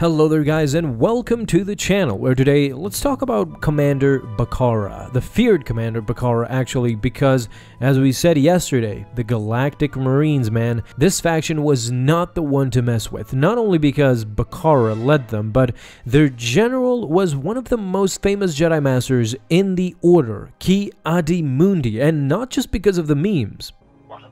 Hello there guys and welcome to the channel where today let's talk about Commander Bacara, the feared Commander Bacara actually because as we said yesterday, the Galactic Marines man, this faction was not the one to mess with, not only because Bacara led them, but their general was one of the most famous Jedi Masters in the Order, Ki-Adi-Mundi, and not just because of the memes.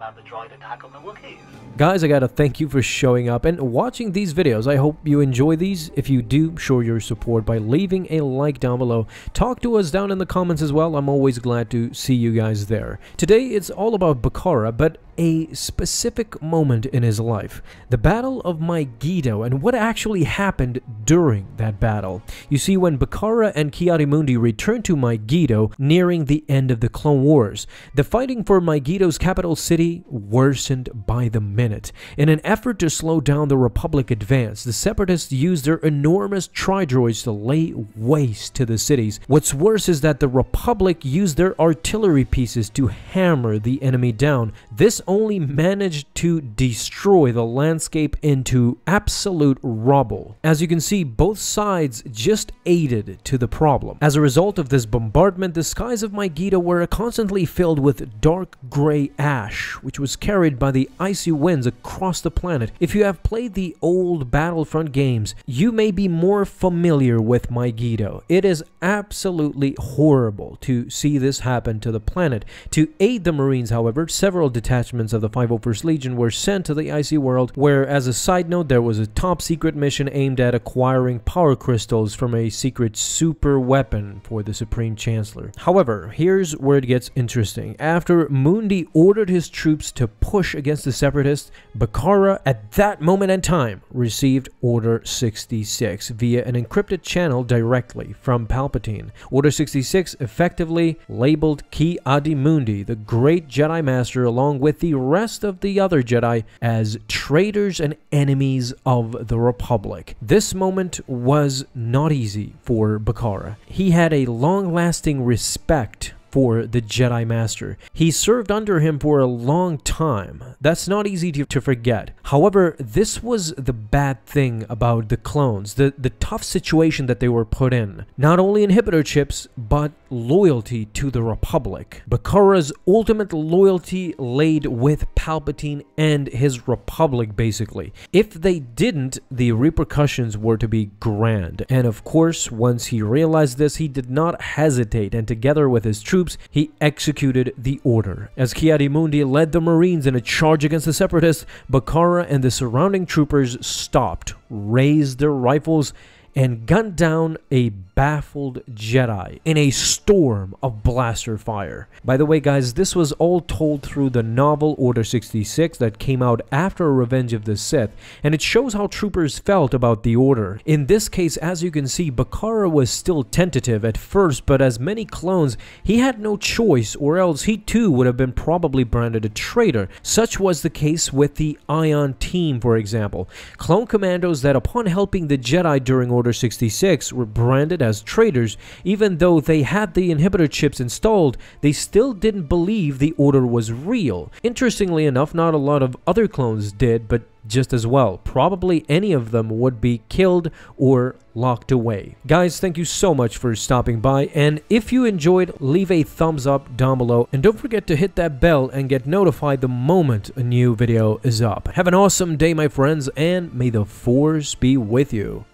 About the droid attack on the Wookiees? Guys, I gotta thank you for showing up and watching these videos. I hope you enjoy these. If you do, show your support by leaving a like down below. Talk to us down in the comments as well. I'm always glad to see you guys there. Today, it's all about Bacara, but a specific moment in his life. The Battle of Mygeeto and what actually happened during that battle. You see, when Bacara and Ki-Adi-Mundi returned to Mygeeto nearing the end of the Clone Wars, the fighting for Mygeeto's capital city worsened by the minute. In an effort to slow down the Republic advance, the Separatists used their enormous tri-droids to lay waste to the cities. What's worse is that the Republic used their artillery pieces to hammer the enemy down. This only managed to destroy the landscape into absolute rubble. As you can see, both sides just aided to the problem. As a result of this bombardment, the skies of Mygeeto were constantly filled with dark gray ash, which was carried by the icy winds across the planet. If you have played the old Battlefront games, you may be more familiar with Mygeeto. It is absolutely horrible to see this happen to the planet. To aid the Marines, however, several detachments of the 501st Legion were sent to the icy world, where, as a side note, there was a top secret mission aimed at acquiring power crystals from a secret super weapon for the Supreme Chancellor. However, here's where it gets interesting. After Mundi ordered his troops to push against the Separatists, Bacara at that moment in time received Order 66 via an encrypted channel directly from Palpatine. Order 66 effectively labeled Ki-Adi-Mundi, the great Jedi Master, along with the rest of the other Jedi, as traitors and enemies of the Republic. This moment was not easy for Bacara. He had a long-lasting respect for the Jedi Master. He served under him for a long time. That's not easy to, to forget. However, this was the bad thing about the clones, the, the tough situation that they were put in. Not only inhibitor chips, but loyalty to the Republic. Bacara's ultimate loyalty laid with Palpatine and his Republic, basically. If they didn't, the repercussions were to be grand. And of course, once he realized this, he did not hesitate, and together with his troops, troops, he executed the order. As Ki-Adi-Mundi led the Marines in a charge against the Separatists, Bacara and the surrounding troopers stopped, raised their rifles, and gunned down a baffled Jedi in a storm of blaster fire. By the way, guys, this was all told through the novel Order 66 that came out after Revenge of the Sith, and it shows how troopers felt about the Order. In this case, as you can see, Bacara was still tentative at first, but as many clones, he had no choice, or else he too would have been probably branded a traitor. Such was the case with the Ion team, for example. Clone commandos that upon helping the Jedi during Order 66 were branded as traitors. Even though they had the inhibitor chips installed, they still didn't believe the order was real. Interestingly enough, not a lot of other clones did, but just as well. Probably any of them would be killed or locked away. Guys, thank you so much for stopping by, and if you enjoyed, leave a thumbs up down below, and don't forget to hit that bell and get notified the moment a new video is up. Have an awesome day, my friends, and may the Force be with you.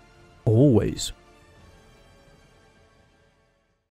Always.